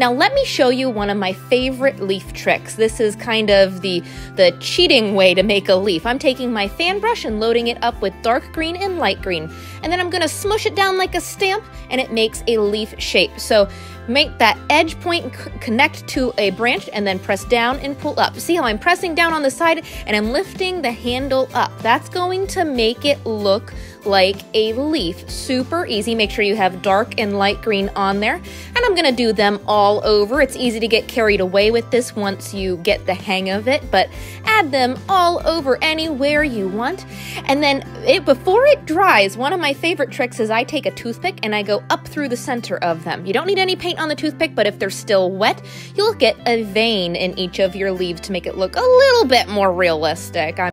Now let me show you one of my favorite leaf tricks. This is kind of the, the cheating way to make a leaf. I'm taking my fan brush and loading it up with dark green and light green. And then I'm gonna smush it down like a stamp and it makes a leaf shape. So make that edge point connect to a branch and then press down and pull up. See how I'm pressing down on the side and I'm lifting the handle up. That's going to make it look like a leaf. Super easy. Make sure you have dark and light green on there. And I'm going to do them all over. It's easy to get carried away with this once you get the hang of it, but add them all over anywhere you want. And then it, before it dries, one of my favorite tricks is I take a toothpick and I go up through the center of them. You don't need any paint on the toothpick, but if they're still wet, you'll get a vein in each of your leaves to make it look a little bit more realistic. I'm